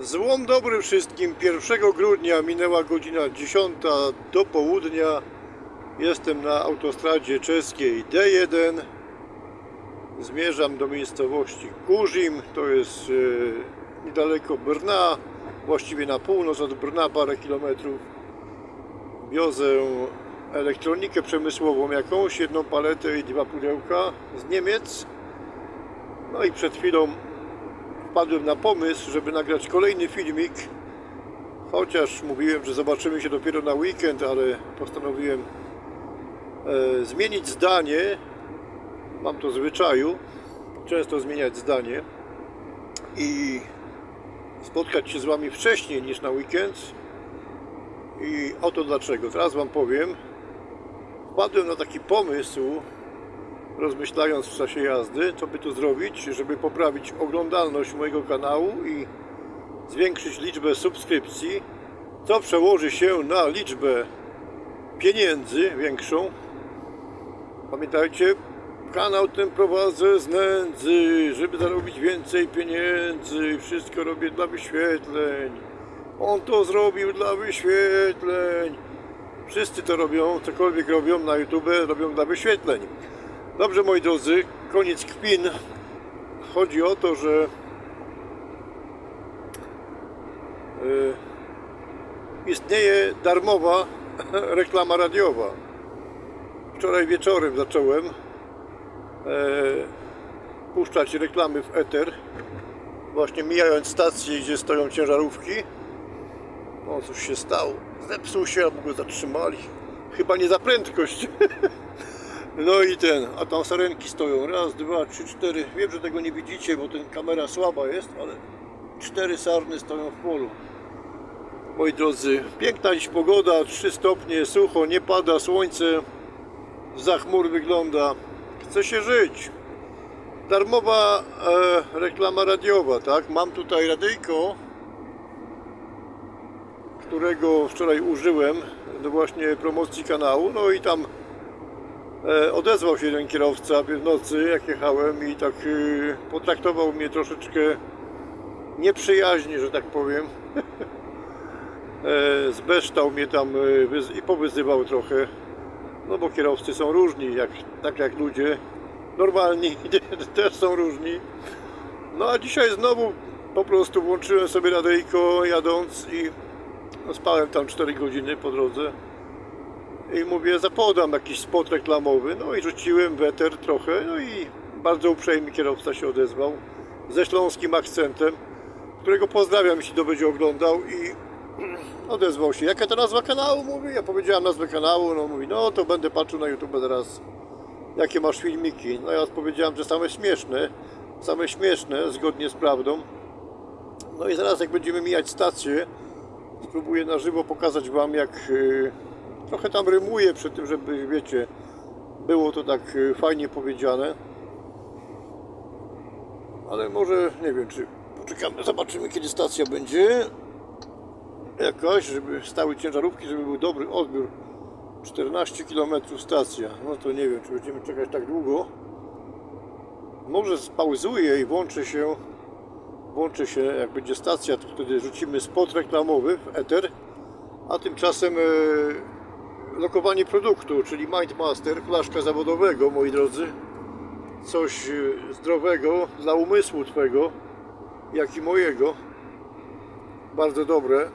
Złom dobry wszystkim. 1 grudnia minęła godzina 10 do południa. Jestem na autostradzie czeskiej D1. Zmierzam do miejscowości Kurzim. To jest e, niedaleko Brna, właściwie na północ od Brna, parę kilometrów. Wiozę elektronikę przemysłową jakąś, jedną paletę i dwa pudełka z Niemiec. No i przed chwilą wpadłem na pomysł, żeby nagrać kolejny filmik. Chociaż mówiłem, że zobaczymy się dopiero na weekend, ale postanowiłem e, zmienić zdanie. Mam to w zwyczaju, często zmieniać zdanie i spotkać się z Wami wcześniej niż na weekend. I oto dlaczego. Teraz Wam powiem. Wpadłem na taki pomysł, rozmyślając w czasie jazdy, co by tu zrobić, żeby poprawić oglądalność mojego kanału i zwiększyć liczbę subskrypcji, co przełoży się na liczbę pieniędzy większą. Pamiętajcie, kanał ten prowadzę z nędzy, żeby zarobić więcej pieniędzy. Wszystko robię dla wyświetleń. On to zrobił dla wyświetleń. Wszyscy to robią, cokolwiek robią na YouTube, robią dla wyświetleń. Dobrze, moi drodzy, koniec kpin. Chodzi o to, że y, istnieje darmowa reklama radiowa. Wczoraj wieczorem zacząłem e, puszczać reklamy w eter. Właśnie mijając stację, gdzie stoją ciężarówki. No cóż się stało. Zepsuł się, albo go zatrzymali. Chyba nie za prędkość. No i ten, a tam sarenki stoją. Raz, dwa, trzy, cztery. Wiem, że tego nie widzicie, bo ten kamera słaba jest, ale cztery sarny stoją w polu. Moi drodzy, piękna dziś pogoda, 3 stopnie, sucho, nie pada słońce, za chmur wygląda. Chce się żyć. Darmowa e, reklama radiowa, tak? Mam tutaj radyjko, którego wczoraj użyłem do właśnie promocji kanału. No i tam odezwał się ten kierowca w nocy, jak jechałem i tak y, potraktował mnie troszeczkę nieprzyjaźnie, że tak powiem. E, zbeształ mnie tam i powyzywał trochę. No bo kierowcy są różni, jak, tak jak ludzie normalni też są różni. No a dzisiaj znowu po prostu włączyłem sobie radyjko jadąc i no, spałem tam 4 godziny po drodze i mówię, zapodam jakiś spot reklamowy, no i rzuciłem weter trochę, no i bardzo uprzejmy kierowca się odezwał ze śląskim akcentem, którego pozdrawiam, jeśli to będzie oglądał. I odezwał się, jaka to nazwa kanału, mówi, ja powiedziałem nazwę kanału, no mówi, no to będę patrzył na YouTube zaraz, jakie masz filmiki, no ja odpowiedziałem, że same śmieszne, same śmieszne, zgodnie z prawdą, no i zaraz jak będziemy mijać stację, spróbuję na żywo pokazać Wam, jak y, Trochę tam rymuje przy tym, żeby, wiecie, było to tak y, fajnie powiedziane. Ale może, nie wiem, czy poczekamy, zobaczymy kiedy stacja będzie jakaś, żeby stały ciężarówki, żeby był dobry odbiór. 14 km stacja. No to nie wiem, czy będziemy czekać tak długo. Może spauzuję i włączę się włączy się, jak będzie stacja, to wtedy rzucimy spot reklamowy w Ether, a tymczasem y, lokowanie produktu, czyli Mindmaster, flaszka zawodowego, moi drodzy. Coś e, zdrowego dla umysłu Twego, jak i mojego. Bardzo dobre.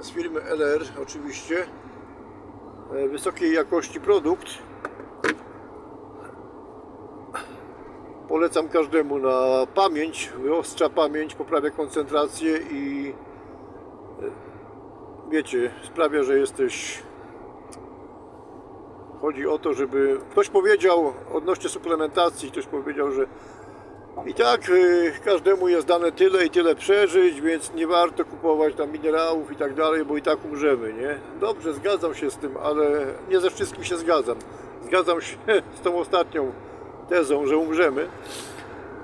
Z firmy LR oczywiście. E, wysokiej jakości produkt. Polecam każdemu na pamięć, wyostrza pamięć, poprawia koncentrację i e, wiecie, sprawia, że jesteś Chodzi o to, żeby ktoś powiedział odnośnie suplementacji, ktoś powiedział, że i tak y, każdemu jest dane tyle i tyle przeżyć, więc nie warto kupować tam minerałów i tak dalej, bo i tak umrzemy, nie? Dobrze, zgadzam się z tym, ale nie ze wszystkim się zgadzam. Zgadzam się z tą ostatnią tezą, że umrzemy,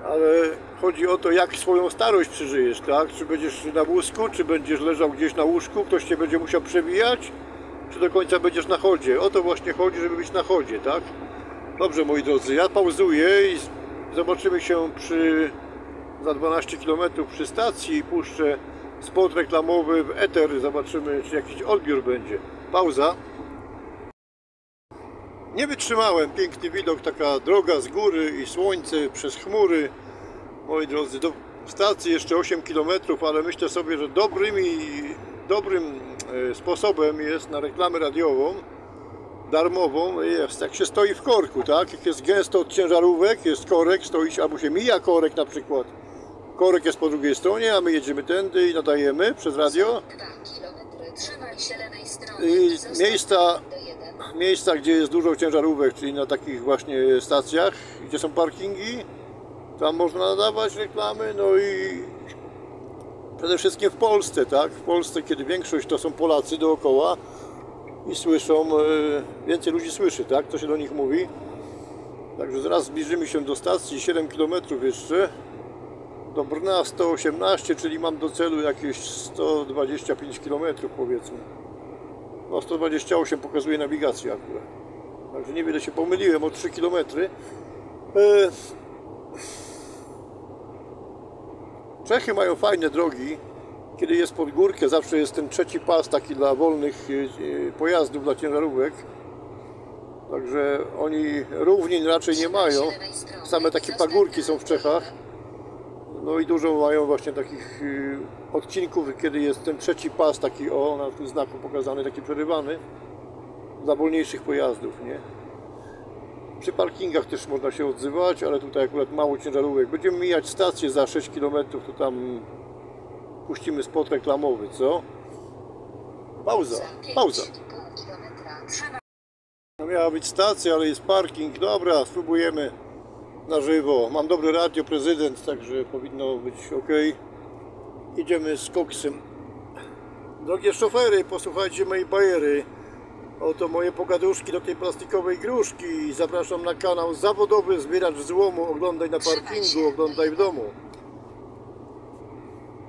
ale chodzi o to, jak swoją starość przeżyjesz, tak? Czy będziesz na wózku, czy będziesz leżał gdzieś na łóżku, ktoś cię będzie musiał przewijać, czy do końca będziesz na chodzie. O to właśnie chodzi, żeby być na chodzie, tak? Dobrze, moi drodzy, ja pauzuję i zobaczymy się przy za 12 km przy stacji i puszczę spot reklamowy w Ether. Zobaczymy, czy jakiś odbiór będzie. Pauza. Nie wytrzymałem. Piękny widok, taka droga z góry i słońce przez chmury. Moi drodzy, do stacji jeszcze 8 km, ale myślę sobie, że dobrym i dobrym sposobem jest na reklamę radiową darmową jest, jak się stoi w korku, tak? Jak jest gęsto od ciężarówek, jest korek, stoi się, albo się mija korek na przykład. Korek jest po drugiej stronie, a my jedziemy tędy i nadajemy przez radio. 2 kilometry. Trzymaj się lewej strony. I Zostaw miejsca- do 1. Miejsca, gdzie jest dużo ciężarówek, czyli na takich właśnie stacjach, gdzie są parkingi, tam można nadawać reklamy, no i przede wszystkim w Polsce, tak? W Polsce, kiedy większość to są Polacy dookoła i słyszą, e, więcej ludzi słyszy, tak? Co się do nich mówi. Także zaraz zbliżymy się do stacji, 7 km jeszcze. Do Brna 118, czyli mam do celu jakieś 125 km powiedzmy. No 128 pokazuje nawigacja akurat. Także niewiele się pomyliłem o 3 km. Czechy mają fajne drogi. Kiedy jest pod górkę, zawsze jest ten trzeci pas taki dla wolnych e, e, pojazdów, dla ciężarówek. Także oni równin raczej nie mają. Same takie pagórki są w Czechach. No i dużo mają właśnie takich y, odcinków, kiedy jest ten trzeci pas taki o, na tym znaku pokazany, taki przerywany dla wolniejszych pojazdów, nie? Przy parkingach też można się odzywać, ale tutaj akurat mało ciężarówek. Będziemy mijać stację za 6 km, to tam puścimy spot reklamowy, co? Pauza, Za pauza. 5,5 kilometra. Trzymaj No miała być stacja, ale jest parking. Dobra, spróbujemy na żywo. Mam dobre radio, prezydent, także powinno być ok. Idziemy z koksem. Drogie szofery, posłuchajcie mojej bajery. Oto moje pogaduszki do tej plastikowej gruszki. Zapraszam na kanał zawodowy Zbieracz Złomu. Oglądaj na parkingu, oglądaj w domu.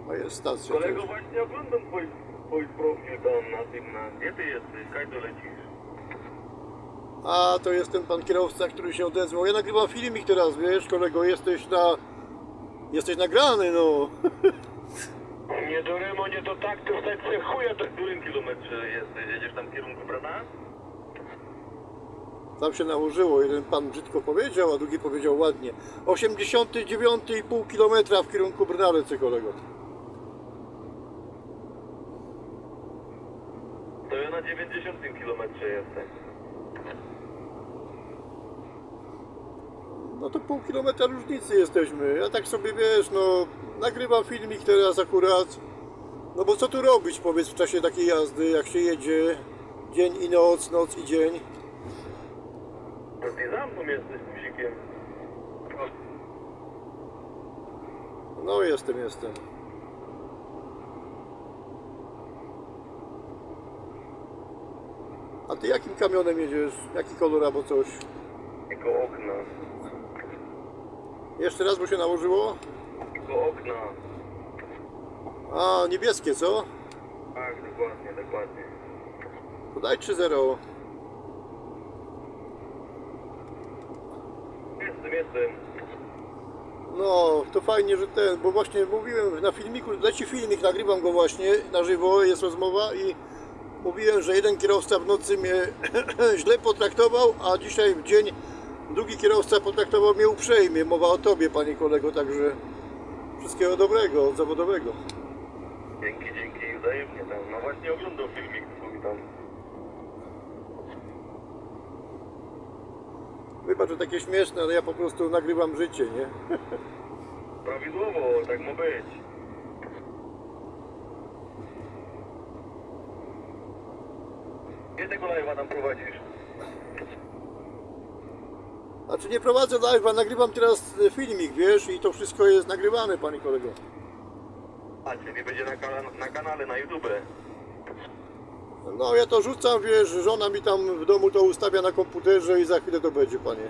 A jest stacja. Kolego, właśnie oglądam twój, twój profil tam na tym, na... Gdzie ty jesteś? Kaj to lecisz? A, to jest ten pan kierowca, który się odezwał. Ja nagrywam filmik teraz, wiesz, kolego, jesteś na... Jesteś nagrany, no. Nie do Remonie to tak, to tak se to w którym kilometrze jesteś? Jedziesz tam w kierunku Brana? Tam się nałożyło. Jeden pan brzydko powiedział, a drugi powiedział ładnie. 89,5 km w kierunku Brna lecę, kolego. To ja na 90 kilometrze jestem. No to pół kilometra różnicy jesteśmy. Ja tak sobie, wiesz, no... Nagrywam filmik teraz akurat. No bo co tu robić, powiedz, w czasie takiej jazdy, jak się jedzie dzień i noc, noc i dzień. To ty za mną jesteś guzikiem. No jestem, jestem. A ty jakim kamionem jedziesz? Jaki kolor albo coś? Tylko okna. Jeszcze raz, bo się nałożyło? Tylko okna. A, niebieskie, co? Tak, dokładnie, dokładnie. Podaj 3-0. Jestem, jestem. No, to fajnie, że ten, bo właśnie mówiłem na filmiku, leci filmik, nagrywam go właśnie na żywo, jest rozmowa i mówiłem, że jeden kierowca w nocy mnie źle potraktował, a dzisiaj w dzień drugi kierowca potraktował mnie uprzejmie. Mowa o tobie, panie kolego, także wszystkiego dobrego, zawodowego. Dzięki, dzięki, wzajemnie tam. No właśnie oglądam filmik twój tam. Wybacz, że takie śmieszne, ale ja po prostu nagrywam życie, nie? Prawidłowo, tak ma być. Gdzie tego live'a tam prowadzisz? Znaczy nie prowadzę live'a, nagrywam teraz e, filmik, wiesz, i to wszystko jest nagrywane, panie kolego. A, czyli będzie na, kana- na kanale na YouTube. No ja to rzucam, wiesz, żona mi tam w domu to ustawia na komputerze i za chwilę to będzie, panie.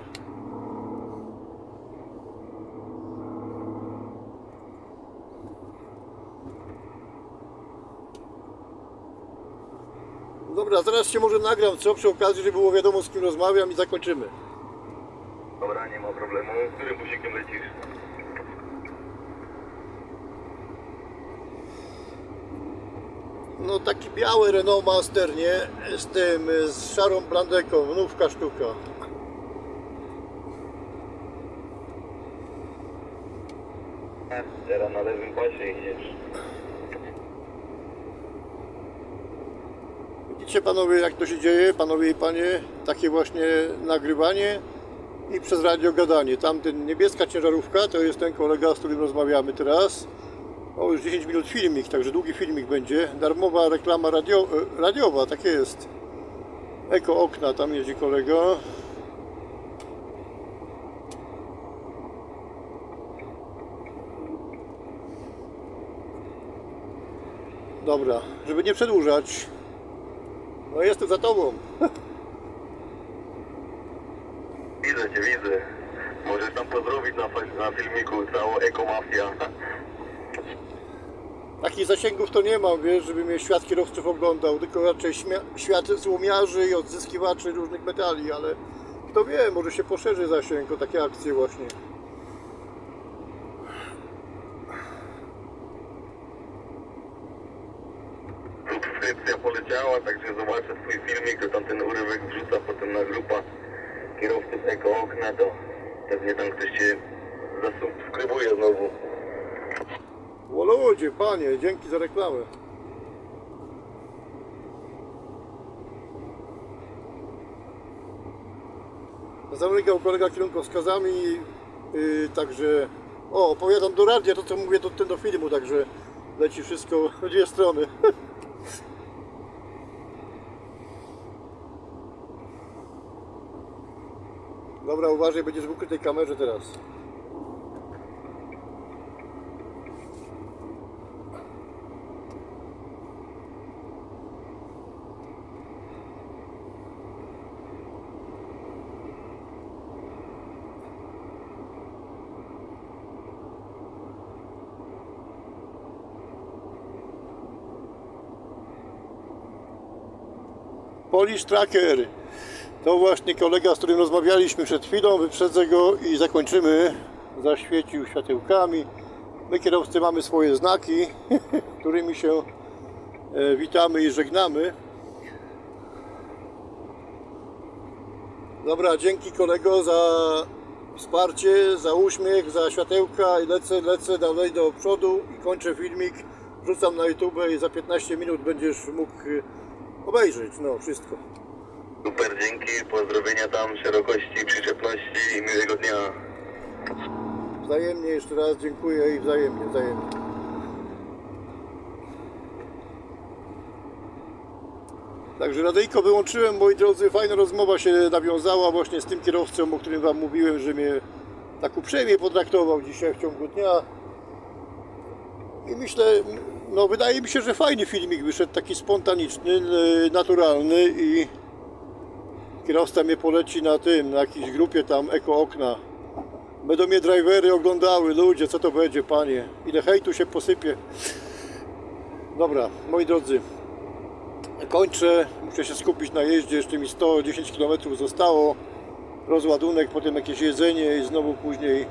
Dobra, zaraz się może nagram, co przy okazji, żeby było wiadomo z kim rozmawiam i zakończymy ma problemu. Którym busikiem lecisz? No taki biały Renault Master, nie? Z tym, z szarą blandeką, nówka sztuka. Teraz na lewym pasie jedziesz. Widzicie panowie jak to się dzieje, panowie i panie, takie właśnie nagrywanie i przez radio gadanie. Tamten niebieska ciężarówka to jest ten kolega, z którym rozmawiamy teraz. O, już 10 minut filmik, także długi filmik będzie. Darmowa reklama radio, e, radiowa, tak jest. Eko okna, tam jeździ kolega. Dobra, żeby nie przedłużać. No jestem za tobą. na, filmiku całą ekomafia. Takich zasięgów to nie mam, wiesz, żeby mnie świat kierowców oglądał, tylko raczej świat złomiarzy i odzyskiwaczy różnych metali, ale kto wie, może się poszerzy zasięg o takie akcje właśnie. Subskrypcja poleciała, także zobaczę swój filmik, to tam ten urywek wrzuca potem na grupa kierowców Eko Okna, to pewnie tam ktoś się zasubskrybuje znowu. O ludzie, panie, dzięki za reklamę. Zamykał kolega kierunkowskazami, yy, także o, opowiadam do radia to co mówię ten do filmu, także leci wszystko w dwie strony. Dobra, uważaj, będziesz w ukrytej kamerze teraz. Polish Tracker. To właśnie kolega, z którym rozmawialiśmy przed chwilą. Wyprzedzę go i zakończymy. Zaświecił światełkami. My kierowcy mamy swoje znaki, którymi się e, witamy i żegnamy. Dobra, dzięki kolego za wsparcie, za uśmiech, za światełka i lecę, lecę dalej do przodu i kończę filmik. Wrzucam na YouTube i za 15 minut będziesz mógł obejrzeć, no wszystko. Super, dzięki, pozdrowienia tam, szerokości, przyczepności i miłego dnia. Wzajemnie jeszcze raz dziękuję i wzajemnie, wzajemnie. Także radyjko wyłączyłem, moi drodzy, fajna rozmowa się nawiązała właśnie z tym kierowcą, o którym Wam mówiłem, że mnie tak uprzejmie potraktował dzisiaj w ciągu dnia. I myślę, no wydaje mi się, że fajny filmik wyszedł, taki spontaniczny, naturalny i kierowca mnie poleci na tym, na jakiejś grupie tam Eko Okna. Będą mnie drivery oglądały, ludzie, co to będzie, panie? Ile hejtu się posypie. Dobra, moi drodzy, kończę. Muszę się skupić na jeździe, jeszcze mi 110 km zostało. Rozładunek, potem jakieś jedzenie i znowu później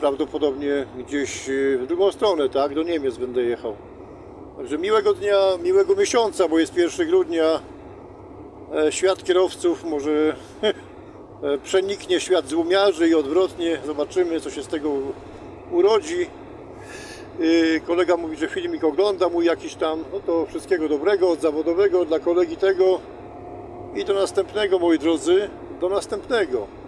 prawdopodobnie gdzieś e, w drugą stronę, tak? Do Niemiec będę jechał. Także miłego dnia, miłego miesiąca, bo jest 1 grudnia. E, świat kierowców może e, przeniknie świat złumiarzy i odwrotnie. Zobaczymy, co się z tego urodzi. Kolega mówi, że filmik ogląda mój jakiś tam. No to wszystkiego dobrego od zawodowego dla kolegi tego. I do następnego, moi drodzy. Do następnego.